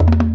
you